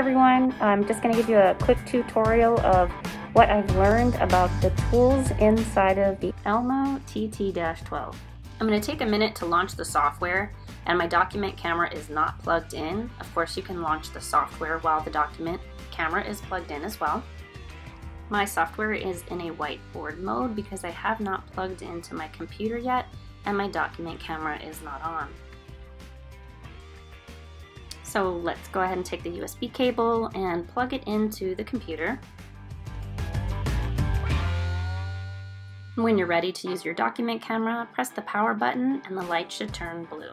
everyone, I'm just going to give you a quick tutorial of what I've learned about the tools inside of the Elmo TT-12. I'm going to take a minute to launch the software and my document camera is not plugged in. Of course you can launch the software while the document camera is plugged in as well. My software is in a whiteboard mode because I have not plugged into my computer yet and my document camera is not on. So let's go ahead and take the USB cable and plug it into the computer. When you're ready to use your document camera, press the power button and the light should turn blue.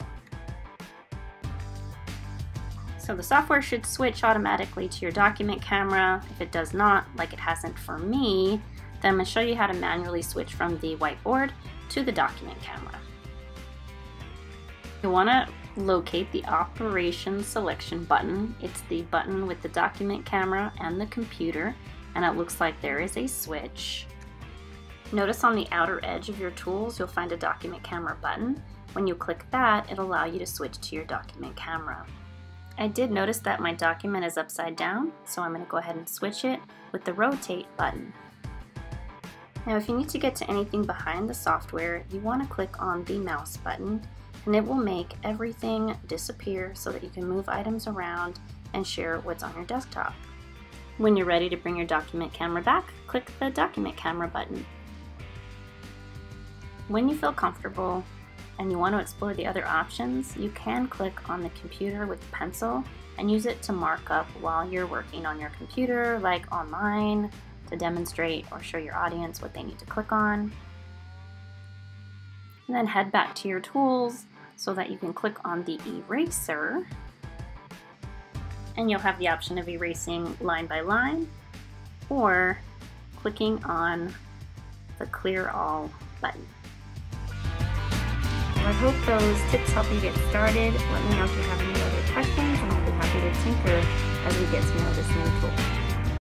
So the software should switch automatically to your document camera. If it does not, like it hasn't for me, then I'm going to show you how to manually switch from the whiteboard to the document camera. You want to locate the operation selection button. It's the button with the document camera and the computer and it looks like there is a switch. Notice on the outer edge of your tools you'll find a document camera button. When you click that it'll allow you to switch to your document camera. I did notice that my document is upside down so I'm going to go ahead and switch it with the rotate button. Now if you need to get to anything behind the software you want to click on the mouse button and it will make everything disappear so that you can move items around and share what's on your desktop. When you're ready to bring your document camera back, click the document camera button. When you feel comfortable and you want to explore the other options, you can click on the computer with the pencil and use it to mark up while you're working on your computer, like online, to demonstrate or show your audience what they need to click on. And then head back to your tools so that you can click on the eraser and you'll have the option of erasing line by line or clicking on the clear all button. I hope those tips help you get started. Let me know if you have any other questions and I'll be happy to tinker as we get to know this new tool.